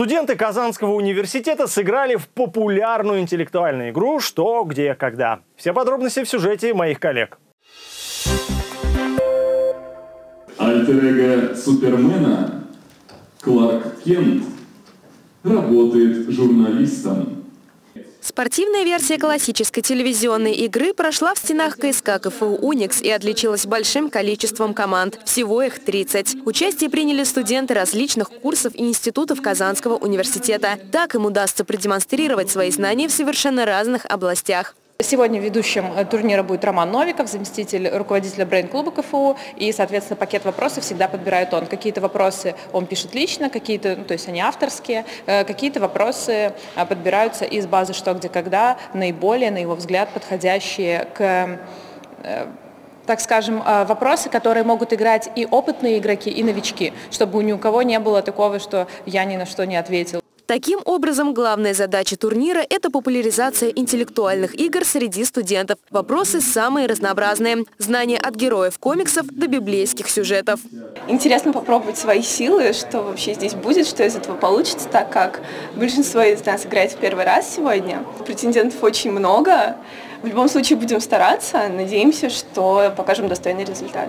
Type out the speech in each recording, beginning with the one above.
Студенты Казанского университета сыграли в популярную интеллектуальную игру «Что, где, когда». Все подробности в сюжете моих коллег. Альтер Супермена Кларк Кент работает журналистом. Спортивная версия классической телевизионной игры прошла в стенах КСК КФУ «Уникс» и отличилась большим количеством команд. Всего их 30. Участие приняли студенты различных курсов и институтов Казанского университета. Так им удастся продемонстрировать свои знания в совершенно разных областях. Сегодня ведущим э, турнира будет Роман Новиков, заместитель руководителя брейн-клуба КФУ, и, соответственно, пакет вопросов всегда подбирает он. Какие-то вопросы он пишет лично, какие-то, ну, то есть они авторские, э, какие-то вопросы э, подбираются из базы «Что, где, когда», наиболее, на его взгляд, подходящие к так скажем, вопросы, которые могут играть и опытные игроки, и новички, чтобы ни у кого не было такого, что я ни на что не ответил. Таким образом, главная задача турнира – это популяризация интеллектуальных игр среди студентов. Вопросы самые разнообразные. Знания от героев комиксов до библейских сюжетов. Интересно попробовать свои силы, что вообще здесь будет, что из этого получится, так как большинство из нас играет в первый раз сегодня. Претендентов очень много. В любом случае будем стараться. Надеемся, что покажем достойный результат.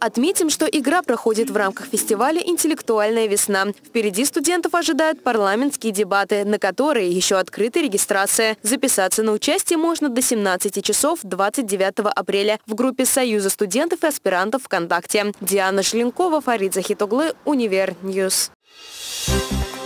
Отметим, что игра проходит в рамках фестиваля «Интеллектуальная весна». Впереди студентов ожидают парламентские дебаты, на которые еще открыта регистрация. Записаться на участие можно до 17 часов 29 апреля в группе Союза студентов и аспирантов ВКонтакте. Диана Шленкова, Фарид Захитоглы, Универ Ньюс. Thank you